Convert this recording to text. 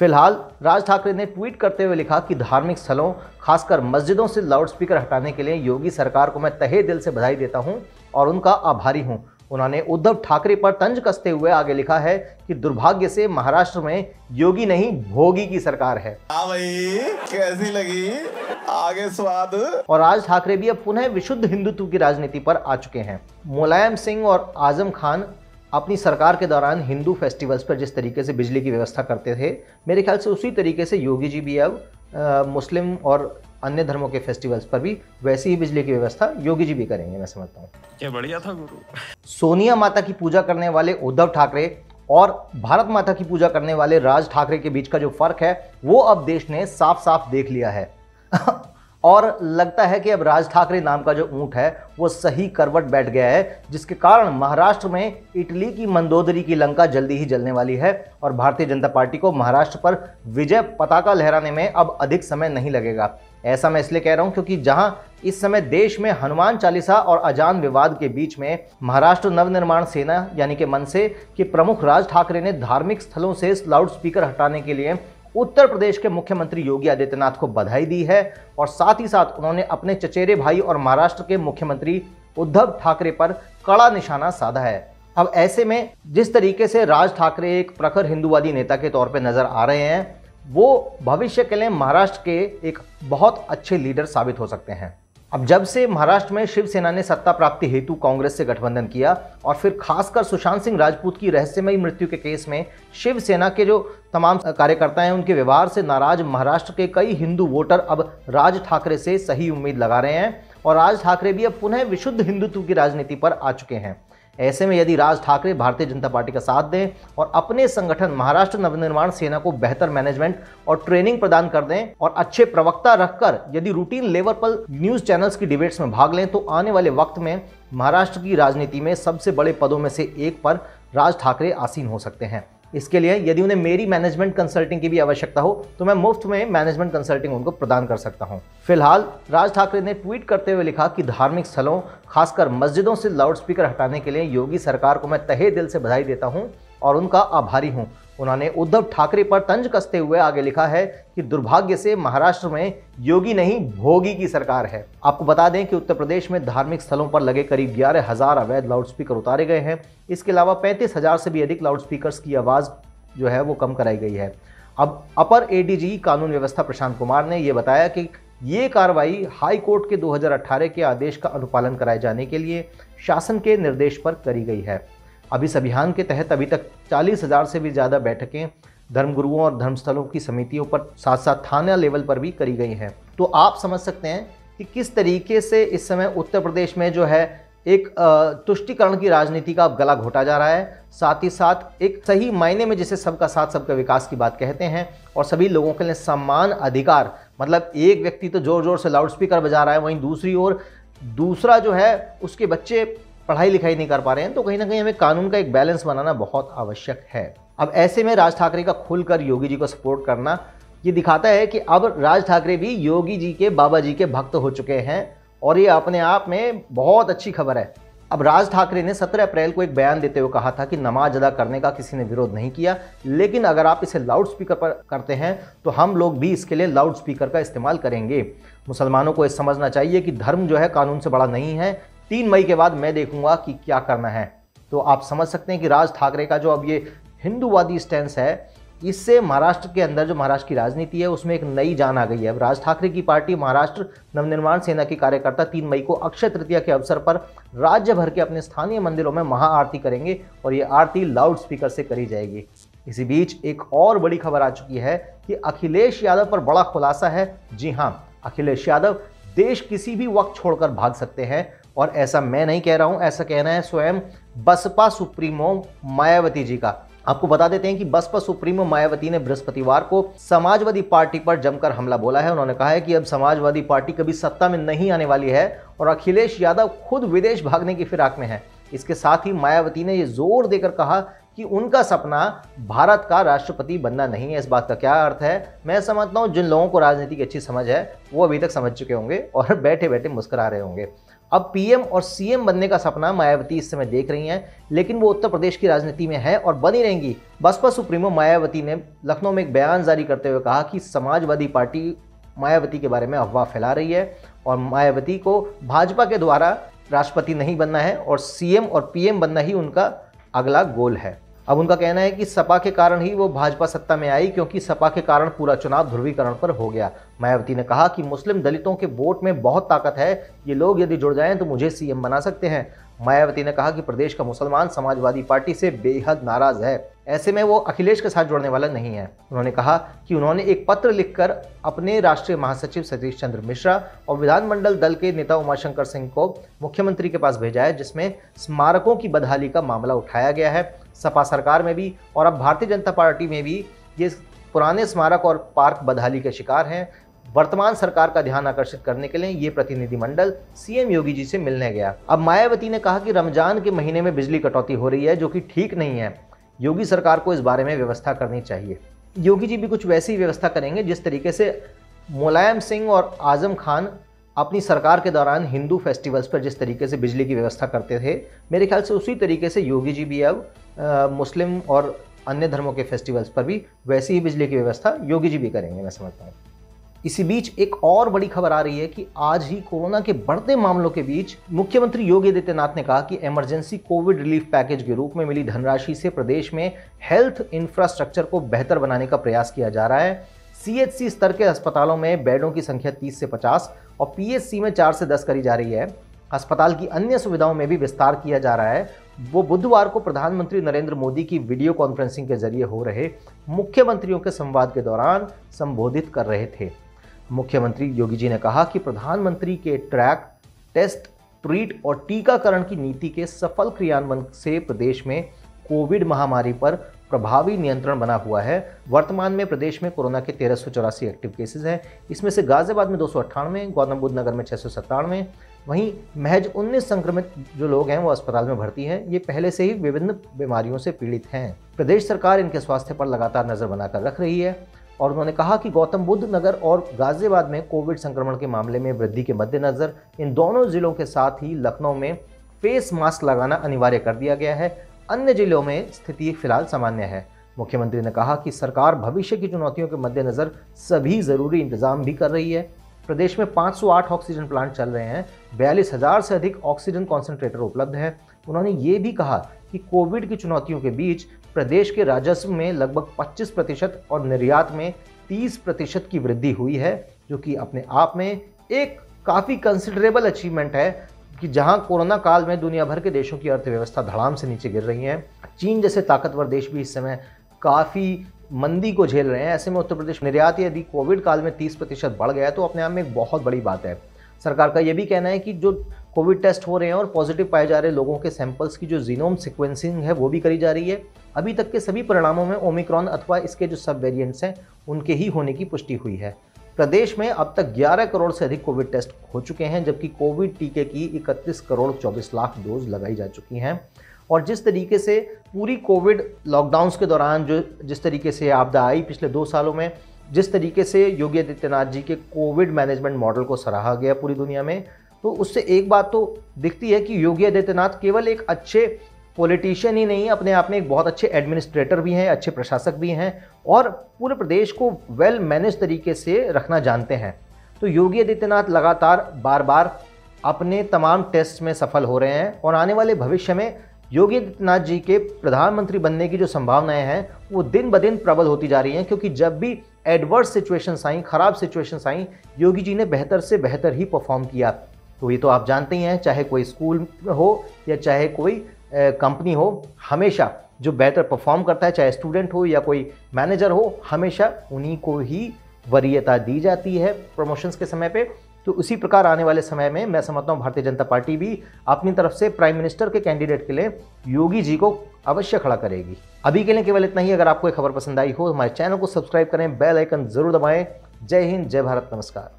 फ़िलहाल राज ठाकरे ने ट्वीट करते हुए लिखा कि धार्मिक स्थलों खासकर मस्जिदों से लाउडस्पीकर हटाने के लिए योगी सरकार को मैं तहे दिल से बधाई देता हूँ और उनका आभारी हूँ। उन्होंने उद्धव ठाकरे पर तंज कसते हुए आगे लिखा है कि दुर्भाग्य से महाराष्ट्र में योगी नहीं भोगी की सरकार है। हाँ भाई कैसी लगी? आगे स्वाद। और राज ठाकरे भी अब पुनः विशुद्ध हिंदुत्व की राजनीति पर आ चुके हैं। मुलायम सिंह और आज़म खान अपनी सरकार के दौरान हिंदू फेस्टिवल्स पर जिस तरीके से बिजली की व्यवस्था करते थे मेरे ख्याल से उसी तरीके से योगी जी भी अब मुस्लिम और अन्य धर्मों के फेस्टिवल्स पर भी वैसी ही बिजली की व्यवस्था योगी जी भी करेंगे मैं समझता हूँ। क्या बढ़िया था गुरु। सोनिया माता की पूजा करने वाले उद्धव ठाकरे और भारत माता की पूजा करने वाले राज ठाकरे के बीच का जो फ़र्क है वो अब देश ने साफ़ साफ़ देख लिया है। और लगता है कि अब राज ठाकरे नाम का जो ऊँट है, वो सही करवट बैठ गया है, जिसके कारण महाराष्ट्र में इटली की मंदोदरी की लंका जल्दी ही जलने वाली है और भारतीय जनता पार्टी को महाराष्ट्र पर विजय पताका लहराने में अब अधिक समय नहीं लगेगा। ऐसा मैं इसलिए कह रहा हूँ क्योंकि जहाँ इस समय देश में हनुमान चालीसा और अजान विवाद के बीच में महाराष्ट्र नवनिर्माण सेना, यानी कि मनसे, के प्रमुख राज ठाकरे ने धार्मिक स्थलों से लाउड स्पीकर हटाने के लिए उत्तर प्रदेश के मुख्यमंत्री योगी आदित्यनाथ को बधाई दी है और साथ ही साथ उन्होंने अपने चचेरे भाई और महाराष्ट्र के मुख्यमंत्री उद्धव ठाकरे पर कड़ा निशाना साधा है। अब ऐसे में जिस तरीके से राज ठाकरे एक प्रखर हिंदुवादी नेता के तौर पर नज़र आ रहे हैं, वो भविष्य के लिए महाराष्ट्र के एक बहुत अच्छे लीडर साबित हो सकते हैं। अब जब से महाराष्ट्र में शिवसेना ने सत्ता प्राप्ति हेतु कांग्रेस से गठबंधन किया और फिर खासकर सुशांत सिंह राजपूत की रहस्यमयी मृत्यु के केस में शिवसेना के जो तमाम कार्यकर्ता हैं, उनके व्यवहार से नाराज़ महाराष्ट्र के कई हिंदू वोटर अब राज ठाकरे से सही उम्मीद लगा रहे हैं। और राज ठाकरे भी अब पुनः विशुद्ध हिंदुत्व की राजनीति पर आ चुके हैं। ऐसे में यदि राज ठाकरे भारतीय जनता पार्टी का साथ दें और अपने संगठन महाराष्ट्र नवनिर्माण सेना को बेहतर मैनेजमेंट और ट्रेनिंग प्रदान कर दें और अच्छे प्रवक्ता रखकर यदि रूटीन लेवल पर न्यूज़ चैनल्स की डिबेट्स में भाग लें तो आने वाले वक्त में महाराष्ट्र की राजनीति में सबसे बड़े पदों में से एक पर राज ठाकरे आसीन हो सकते हैं। इसके लिए यदि उन्हें मेरी मैनेजमेंट कंसल्टिंग की भी आवश्यकता हो तो मैं मुफ़्त में मैनेजमेंट कंसल्टिंग उनको प्रदान कर सकता हूँ। फ़िलहाल, राज ठाकरे ने ट्वीट करते हुए लिखा कि धार्मिक स्थलों, खासकर मस्जिदों से लाउडस्पीकर हटाने के लिए योगी सरकार को मैं तहे दिल से बधाई देता हूँ और उनका आभारी हूँ। उन्होंने उद्धव ठाकरे पर तंज कसते हुए आगे लिखा है कि दुर्भाग्य से महाराष्ट्र में योगी नहीं, भोगी की सरकार है। आपको बता दें कि उत्तर प्रदेश में धार्मिक स्थलों पर लगे करीब ग्यारह हज़ार अवैध लाउडस्पीकर उतारे गए हैं। इसके अलावा पैंतीस हज़ार से भी अधिक लाउडस्पीकर्स की आवाज़ जो है वो कम कराई गई है। अब अपर एडीजी कानून व्यवस्था प्रशांत कुमार ने यह बताया कि ये कार्रवाई हाई कोर्ट के 2018 के आदेश का अनुपालन कराए जाने के लिए शासन के निर्देश पर करी गई है। अब इस अभियान के तहत अभी तक चालीस हज़ार से भी ज़्यादा बैठकें धर्मगुरुओं और धर्मस्थलों की समितियों पर साथ साथ थाना लेवल पर भी करी गई हैं। तो आप समझ सकते हैं कि किस तरीके से इस समय उत्तर प्रदेश में जो है एक तुष्टिकरण की राजनीति का अब गला घोटा जा रहा है। साथ ही साथ एक सही मायने में जिसे सबका साथ, सबका विकास की बात कहते हैं और सभी लोगों के लिए समान अधिकार मतलब एक व्यक्ति तो ज़ोर ज़ोर से लाउड स्पीकर बजा रहा है, वहीं दूसरी ओर दूसरा जो है उसके बच्चे पढ़ाई लिखाई नहीं कर पा रहे हैं तो कहीं ना कहीं हमें कानून का एक बैलेंस बनाना बहुत आवश्यक है। अब ऐसे में राज ठाकरे का खुलकर योगी जी को सपोर्ट करना, ये दिखाता है कि अब राज ठाकरे भी योगी जी के, बाबा जी के भक्त हो चुके हैं, और ये अपने आप में बहुत अच्छी खबर है। अब राज ठाकरे ने 17 अप्रैल को एक बयान देते हुए कहा था कि नमाज़ अदा करने का किसी ने विरोध नहीं किया, लेकिन अगर आप इसे लाउड स्पीकर पर करते हैं तो हम लोग भी इसके लिए लाउड स्पीकर का इस्तेमाल करेंगे। मुसलमानों को ये समझना चाहिए कि धर्म जो है कानून से बड़ा नहीं है तीन मई के बाद मैं देखूँगा कि क्या करना है। तो आप समझ सकते हैं कि राज ठाकरे का जो अब ये हिंदूवादी स्टैंड है, इससे महाराष्ट्र के अंदर जो महाराष्ट्र की राजनीति है, उसमें एक नई जान आ गई है। अब राज ठाकरे की पार्टी महाराष्ट्र नवनिर्माण सेना के कार्यकर्ता तीन मई को अक्षय तृतीया के अवसर पर राज्य भर के अपने स्थानीय मंदिरों में महाआरती करेंगे और ये आरती लाउड स्पीकर से करी जाएगी। इसी बीच एक और बड़ी खबर आ चुकी है कि अखिलेश यादव पर बड़ा खुलासा है। जी हाँ अखिलेश यादव देश किसी भी वक्त छोड़कर भाग सकते हैं। और ऐसा मैं नहीं कह रहा हूँ, ऐसा कहना है स्वयं बसपा सुप्रीमो मायावती जी का। आपको बता देते हैं कि बसपा सुप्रीमो मायावती ने बृहस्पतिवार को समाजवादी पार्टी पर जमकर हमला बोला है। उन्होंने कहा है कि अब समाजवादी पार्टी कभी सत्ता में नहीं आने वाली है और अखिलेश यादव खुद विदेश भागने की फिराक में है। इसके साथ ही मायावती ने यह ज़ोर देकर कहा कि उनका सपना भारत का राष्ट्रपति बनना नहीं है। इस बात का क्या अर्थ है? मैं समझता हूँ, जिन लोगों को राजनीति की अच्छी समझ है, वो अभी तक समझ चुके होंगे और बैठे बैठे मुस्कुरा रहे होंगे। अब पीएम और सीएम बनने का सपना मायावती इस समय देख रही हैं, लेकिन वो उत्तर प्रदेश की राजनीति में है और बनी रहेंगी। बसपा सुप्रीमो मायावती ने लखनऊ में एक बयान जारी करते हुए कहा कि समाजवादी पार्टी मायावती के बारे में अफवाह फैला रही है और मायावती को भाजपा के द्वारा राष्ट्रपति नहीं बनना है और सीएम और पीएम बनना ही उनका अगला गोल है। अब उनका कहना है कि सपा के कारण ही वो भाजपा सत्ता में आई, क्योंकि सपा के कारण पूरा चुनाव ध्रुवीकरण पर हो गया। मायावती ने कहा कि मुस्लिम दलितों के वोट में बहुत ताकत है। ये लोग यदि जुड़ जाएँ तो मुझे सीएम बना सकते हैं। मायावती ने कहा कि प्रदेश का मुसलमान समाजवादी पार्टी से बेहद नाराज़ है। ऐसे में वो अखिलेश के साथ जुड़ने वाला नहीं है। उन्होंने कहा कि उन्होंने एक पत्र लिखकर अपने राष्ट्रीय महासचिव सतीश चंद्र मिश्रा और विधानमंडल दल के नेता उमाशंकर सिंह को मुख्यमंत्री के पास भेजा है, जिसमें स्मारकों की बदहाली का मामला उठाया गया है। सपा सरकार में भी और अब भारतीय जनता पार्टी में भी ये पुराने स्मारक और पार्क बदहाली के शिकार हैं। वर्तमान सरकार का ध्यान आकर्षित करने के लिए ये प्रतिनिधिमंडल सीएम योगी जी से मिलने गया। अब मायावती ने कहा कि रमज़ान के महीने में बिजली कटौती हो रही है, जो कि ठीक नहीं है। योगी सरकार को इस बारे में व्यवस्था करनी चाहिए। योगी जी भी कुछ वैसी व्यवस्था करेंगे, जिस तरीके से मुलायम सिंह और आज़म खान अपनी सरकार के दौरान हिंदू फेस्टिवल्स पर जिस तरीके से बिजली की व्यवस्था करते थे, मेरे ख्याल से उसी तरीके से योगी जी भी अब मुस्लिम और अन्य धर्मों के फेस्टिवल्स पर भी वैसी ही बिजली की व्यवस्था योगी जी भी करेंगे, मैं समझता हूँ। इसी बीच एक और बड़ी खबर आ रही है कि आज ही कोरोना के बढ़ते मामलों के बीच मुख्यमंत्री योगी आदित्यनाथ ने कहा कि इमरजेंसी कोविड रिलीफ पैकेज के रूप में मिली धनराशि से प्रदेश में हेल्थ इंफ्रास्ट्रक्चर को बेहतर बनाने का प्रयास किया जा रहा है। सीएचसी स्तर के अस्पतालों में बेडों की संख्या 30 से 50 और पीएचसी में 4 से 10 करी जा रही है। अस्पताल की अन्य सुविधाओं में भी विस्तार किया जा रहा है। वो बुधवार को प्रधानमंत्री नरेंद्र मोदी की वीडियो कॉन्फ्रेंसिंग के ज़रिए हो रहे मुख्यमंत्रियों के संवाद के दौरान संबोधित कर रहे थे। मुख्यमंत्री योगी जी ने कहा कि प्रधानमंत्री के ट्रैक, टेस्ट, ट्रीट और टीकाकरण की नीति के सफल क्रियान्वयन से प्रदेश में कोविड महामारी पर प्रभावी नियंत्रण बना हुआ है। वर्तमान में प्रदेश में कोरोना के तेरह एक्टिव केसेस हैं। इसमें से गाजियाबाद में दो सौ गौतम बुद्ध नगर में छः सौ सत्तानवे। वहीं महज 19 संक्रमित जो लोग हैं, वो अस्पताल में भर्ती हैं। ये पहले से ही विभिन्न बीमारियों से पीड़ित हैं। प्रदेश सरकार इनके स्वास्थ्य पर लगातार नज़र बनाकर रख रही है और उन्होंने कहा कि गौतम बुद्ध नगर और गाजियाबाद में कोविड संक्रमण के मामले में वृद्धि के मद्देनज़र इन दोनों जिलों के साथ ही लखनऊ में फेस मास्क लगाना अनिवार्य कर दिया गया है। अन्य जिलों में स्थिति फ़िलहाल सामान्य है। मुख्यमंत्री ने कहा कि सरकार भविष्य की चुनौतियों के मद्देनज़र सभी ज़रूरी इंतज़ाम भी कर रही है। प्रदेश में 508 ऑक्सीजन प्लांट चल रहे हैं। बयालीस हज़ार से अधिक ऑक्सीजन कॉन्सेंट्रेटर उपलब्ध हैं। उन्होंने ये भी कहा कि कोविड की चुनौतियों के बीच प्रदेश के राजस्व में लगभग 25 प्रतिशत और निर्यात में 30 प्रतिशत की वृद्धि हुई है, जो कि अपने आप में एक काफ़ी कंसिडरेबल अचीवमेंट है। कि जहाँ कोरोना काल में दुनिया भर के देशों की अर्थव्यवस्था धड़ाम से नीचे गिर रही है, चीन जैसे ताकतवर देश भी इस समय काफ़ी मंदी को झेल रहे हैं। ऐसे में उत्तर प्रदेश निर्यात यदि कोविड काल में 30 प्रतिशत बढ़ गया तो अपने आप में एक बहुत बड़ी बात है। सरकार का यह भी कहना है कि जो कोविड टेस्ट हो रहे हैं और पॉजिटिव पाए जा रहे लोगों के सैंपल्स की जो जीनोम सिक्वेंसिंग है, वो भी करी जा रही है। अभी तक के सभी परिणामों में ओमिक्रॉन अथवा इसके जो सब वेरियंट्स हैं, उनके ही होने की पुष्टि हुई है। प्रदेश में अब तक 11 करोड़ से अधिक कोविड टेस्ट हो चुके हैं, जबकि कोविड टीके की 31 करोड़ 24 लाख डोज लगाई जा चुकी हैं। और जिस तरीके से पूरी कोविड लॉकडाउन्स के दौरान जो, जिस तरीके से आपदा आई पिछले दो सालों में, जिस तरीके से योगी आदित्यनाथ जी के कोविड मैनेजमेंट मॉडल को सराहा गया पूरी दुनिया में तो उससे एक बात तो दिखती है कि योगी आदित्यनाथ केवल एक अच्छे पॉलिटिशियन ही नहीं, अपने आप में एक बहुत अच्छे एडमिनिस्ट्रेटर भी हैं, अच्छे प्रशासक भी हैं और पूरे प्रदेश को वेल मैनेज तरीके से रखना जानते हैं। तो योगी आदित्यनाथ लगातार बार बार अपने तमाम टेस्ट में सफल हो रहे हैं और आने वाले भविष्य में योगी आदित्यनाथ जी के प्रधानमंत्री बनने की जो संभावनाएँ हैं, वो दिन ब दिन प्रबल होती जा रही हैं क्योंकि जब भी एडवर्स सिचुएशंस आई, ख़राब सिचुएशंस आई, योगी जी ने बेहतर से बेहतर ही परफॉर्म किया। तो ये तो आप जानते ही हैं, चाहे कोई स्कूल हो या चाहे कोई कंपनी हो, हमेशा जो बेहतर परफॉर्म करता है, चाहे स्टूडेंट हो या कोई मैनेजर हो, हमेशा उन्हीं को ही वरीयता दी जाती है प्रमोशंस के समय पे। तो उसी प्रकार आने वाले समय में मैं समझता हूँ भारतीय जनता पार्टी भी अपनी तरफ़ से प्राइम मिनिस्टर के कैंडिडेट के लिए योगी जी को अवश्य खड़ा करेगी। अभी के लिए केवल इतना ही। अगर आपको खबर पसंद आई हो, हमारे चैनल को सब्सक्राइब करें बेल आइकन ज़रूर दबाएँ। जय हिंद, जय भारत, नमस्कार।